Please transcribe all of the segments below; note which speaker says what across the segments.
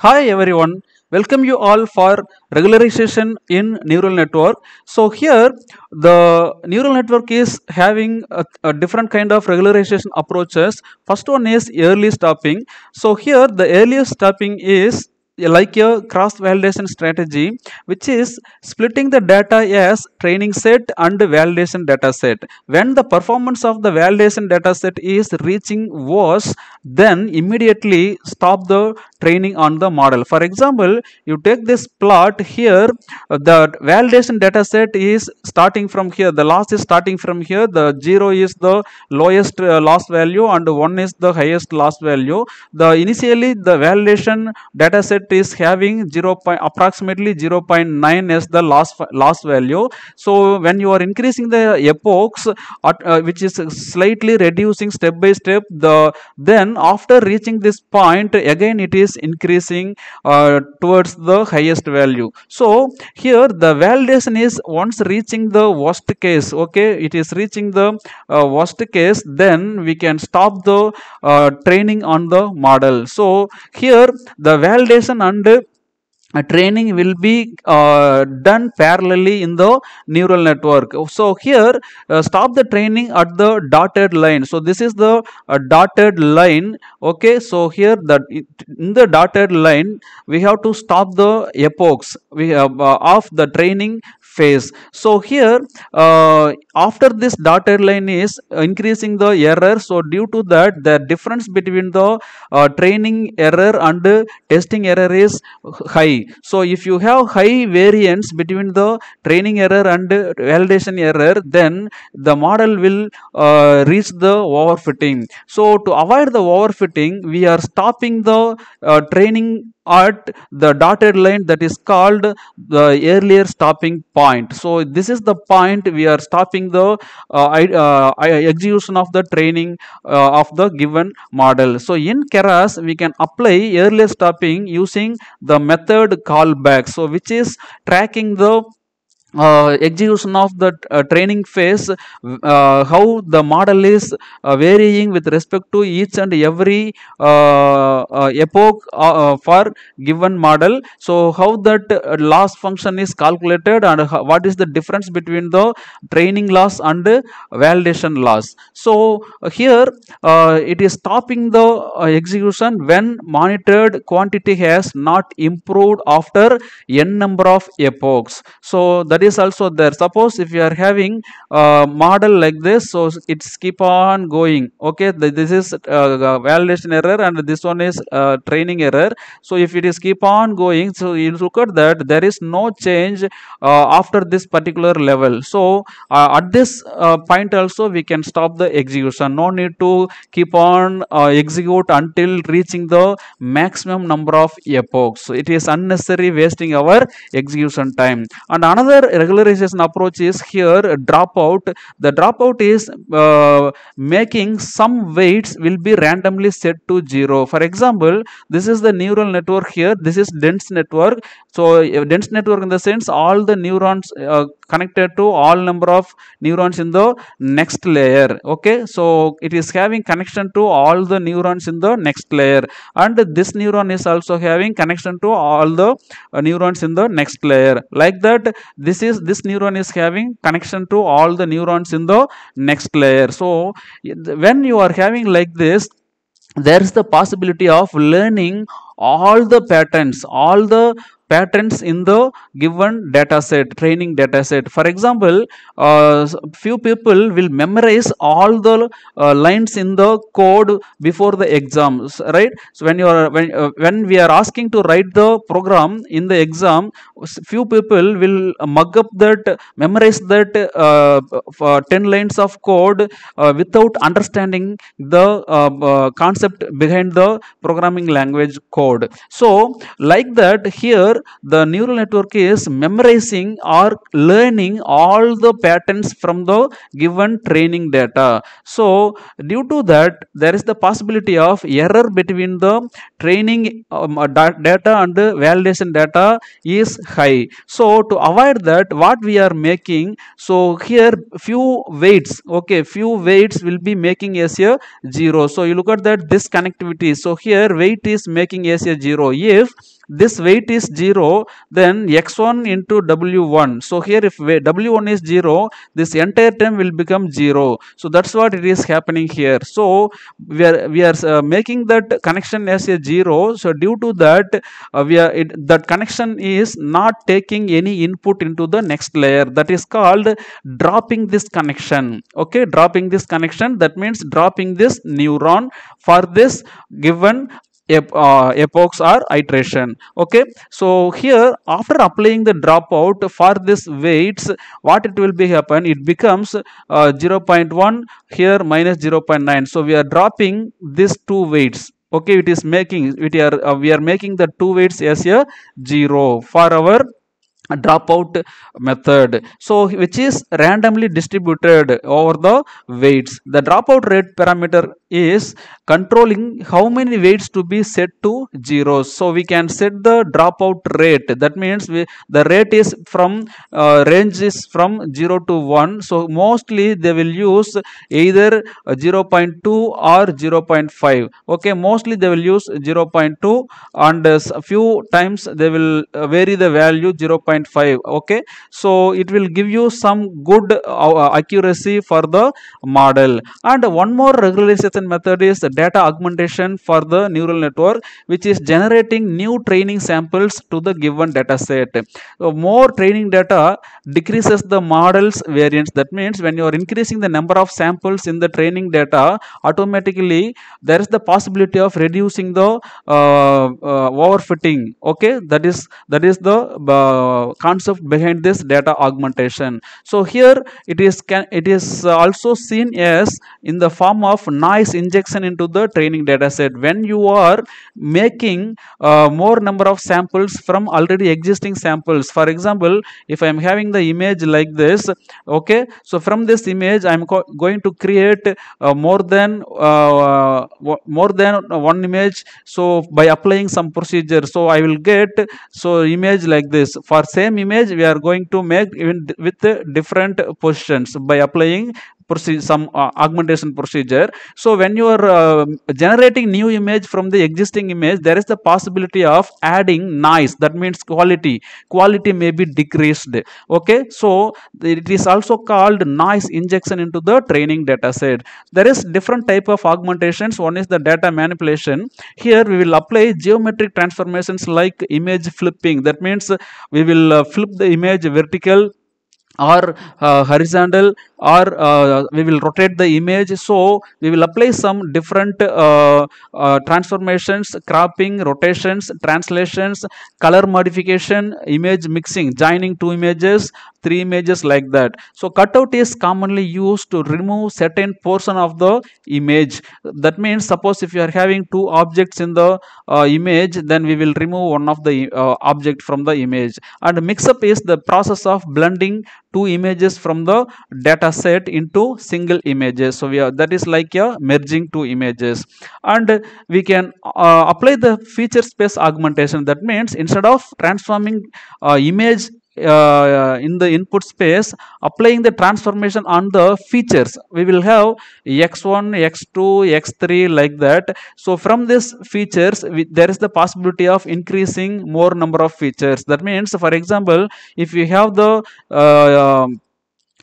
Speaker 1: Hi everyone, welcome you all for regularization in neural network. So here the neural network is having a, a different kind of regularization approaches. First one is early stopping. So here the earliest stopping is like a cross validation strategy which is splitting the data as training set and validation data set. When the performance of the validation data set is reaching worse then immediately stop the training on the model. For example you take this plot here uh, the validation data set is starting from here the loss is starting from here the 0 is the lowest uh, loss value and 1 is the highest loss value. The initially the validation data set is having 0. Point, approximately 0.9 as the last loss value. So when you are increasing the epochs at, uh, which is slightly reducing step by step the then after reaching this point again it is increasing uh, towards the highest value. So here the validation is once reaching the worst case okay? It is reaching the uh, worst case then we can stop the uh, training on the model. So here the validation and uh, training will be uh, done parallelly in the neural network. So here uh, stop the training at the dotted line. So this is the uh, dotted line. Okay so here that in the dotted line we have to stop the epochs. We have uh, of the training phase. So here uh, after this dotted line is increasing the error so due to that the difference between the uh, training error and testing error is high. So if you have high variance between the training error and validation error then the model will uh, reach the overfitting. So to avoid the overfitting we are stopping the uh, training at the dotted line that is called the earlier stopping point. So this is the point we are stopping the uh, uh, execution of the training uh, of the given model. So in keras we can apply earlier stopping using the method callback. So which is tracking the uh, execution of the uh, training phase uh, how the model is uh, varying with respect to each and every uh, uh, epoch for given model. So how that loss function is calculated and how, what is the difference between the training loss and validation loss. So here it is stopping the execution when monitored quantity has not improved after n number of epochs. So that is also there. Suppose if you are having a model like this so it's keep on going. Okay this is uh, validation error and this one is uh, training error. So if it is keep on going so you look at that there is no change uh, after this particular level. So at this point also we can stop the execution. No need to keep on execute until reaching the maximum number of epochs. So it is unnecessary wasting our execution time. And another regularization approach is here dropout. The dropout is uh, making some weights will be randomly set to zero. For example this is the neural network here. This is dense network. So dense network in the sense all the neurons uh, connected to all number of neurons in the next layer. Okay? So it is having connection to all the neurons in the next layer. And this neuron is also having connection to all the uh, neurons in the next layer. Like that this is this neuron is having connection to all the neurons in the next layer. So when you are having like this there is the possibility of learning all the patterns all the patterns in the given data set training data set for example uh, few people will memorize all the uh, lines in the code before the exams right? So when you are when, uh, when we are asking to write the program in the exam few people will mug up that memorize that uh, 10 lines of code uh, without understanding the uh, concept behind the programming language code. So like that here the neural network is memorizing or learning all the patterns from the given training data. So, due to that, there is the possibility of error between the training um, uh, data and the validation data is high. So, to avoid that, what we are making, so here few weights, okay, few weights will be making as a 0. So, you look at that this connectivity. So, here weight is making as a 0. If this weight is 0 then x1 into w1 so here if w1 is 0 this entire term will become 0 so that's what it is happening here. So we are we are uh, making that connection as a 0 so due to that uh, we are it, that connection is not taking any input into the next layer. That is called dropping this connection. Okay dropping this connection that means dropping this neuron for this given uh, epochs or iteration. Okay? So here after applying the dropout for this weights what it will be happen? It becomes uh, 0.1 here minus 0.9 so we are dropping these two weights. Okay? It is making it are uh, we are making the two weights as a zero for our dropout method. So which is randomly distributed over the weights. The dropout rate parameter is controlling how many weights to be set to zeros so we can set the dropout rate. That means we, the rate is from uh, range is from 0 to 1 so mostly they will use either uh, 0.2 or 0.5 okay mostly they will use 0.2 and s- few times they will uh, vary the value 0 0.5 okay? So it will give you some good uh, accuracy for the model. And one more regularization method is data augmentation for the neural network which is generating new training samples to the given data set so more training data decreases the model's variance. That means when you are increasing the number of samples in the training data automatically there is the possibility of reducing the uh, uh, overfitting okay? That is that is the uh, concept behind this data augmentation. So here it is can it is also seen as in the form of noise injection into the training data set when you are making uh, more number of samples from already existing samples. For example if i am having the image like this okay so from this image i am going to create uh, more than uh, more than one image. So by applying some procedure. So i will get so image like this. For same image we are going to make even with different positions by applying some uh, augmentation procedure. So when you are uh, generating new image from the existing image there is the possibility of adding noise. That means quality. Quality may be decreased. Okay? So it is also called noise injection into the training data set there is different type of augmentations. One is the data manipulation. Here we will apply geometric transformations like image flipping. That means we will uh, flip the image vertical or uh, horizontal or uh, we will rotate the image. So we will apply some different uh, uh, transformations cropping rotations translations color modification image mixing joining two images three images like that. So cutout is commonly used to remove certain portion of the image. That means suppose if you are having two objects in the uh, image then we will remove one of the uh, object from the image. And mix up is the process of blending two images from the data set into single images. So we are that is like a merging two images. And we can uh, apply the feature space augmentation. That means instead of transforming uh, image uh, in the input space applying the transformation on the features. We will have x1 x2 x3 like that. So from this features we, there is the possibility of increasing more number of features. That means for example if you have the uh, um,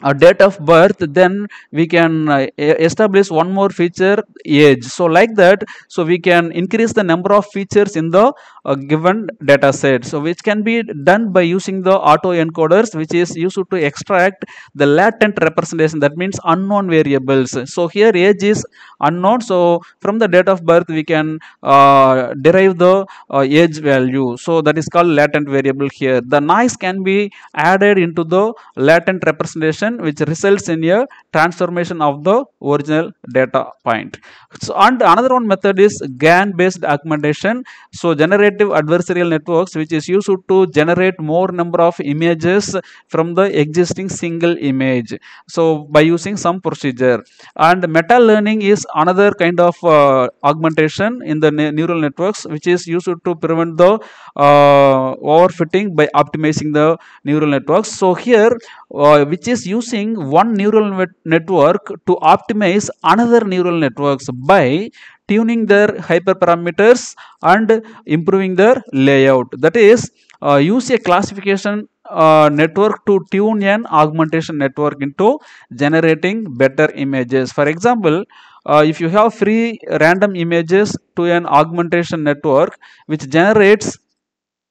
Speaker 1: a date of birth then we can uh, establish one more feature age. So like that so we can increase the number of features in the uh, given data set. So which can be done by using the auto encoders which is used to extract the latent representation that means unknown variables. So here age is unknown. So from the date of birth we can uh, derive the uh, age value. So that is called latent variable here. The noise can be added into the latent representation which results in a transformation of the original data point. So, and another one method is GAN based augmentation. So, generative adversarial networks which is used to generate more number of images from the existing single image. So, by using some procedure and meta learning is another kind of uh, augmentation in the ne neural networks which is used to prevent the uh, overfitting by optimizing the neural networks. So, here uh, which is using one neural net network to optimize another neural networks by tuning their hyperparameters and improving their layout. That is, uh, use a classification uh, network to tune an augmentation network into generating better images. For example, uh, if you have free random images to an augmentation network which generates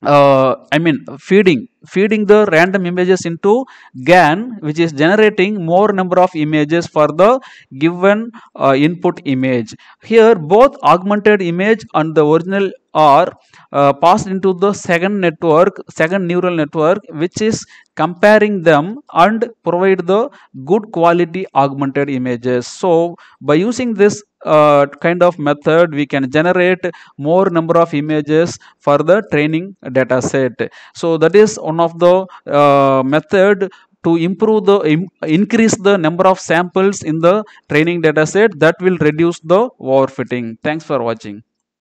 Speaker 1: uh, I mean feeding feeding the random images into GAN which is generating more number of images for the given uh, input image. Here both augmented image and the original are uh, passed into the second network second neural network which is comparing them and provide the good quality augmented images. So by using this uh, kind of method we can generate more number of images for the training data set so that is one of the uh, method to improve the increase the number of samples in the training data set that will reduce the overfitting. Thanks for watching